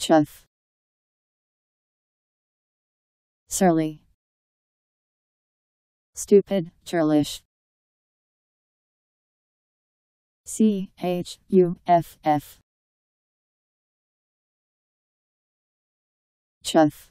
Chuff. Surly. Stupid, churlish. C H U F F. Chuff.